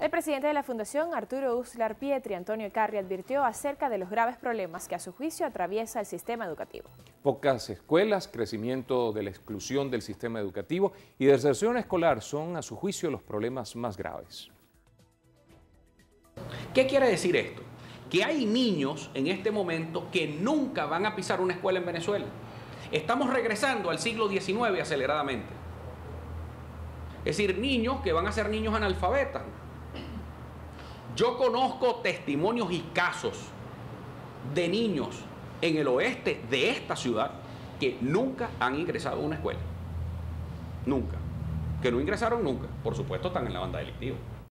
El presidente de la Fundación, Arturo Uslar Pietri, Antonio Carri, advirtió acerca de los graves problemas que a su juicio atraviesa el sistema educativo. Pocas escuelas, crecimiento de la exclusión del sistema educativo y deserción escolar son, a su juicio, los problemas más graves. ¿Qué quiere decir esto? Que hay niños en este momento que nunca van a pisar una escuela en Venezuela. Estamos regresando al siglo XIX aceleradamente. Es decir, niños que van a ser niños analfabetas. Yo conozco testimonios y casos de niños en el oeste de esta ciudad que nunca han ingresado a una escuela. Nunca. Que no ingresaron nunca. Por supuesto están en la banda delictiva.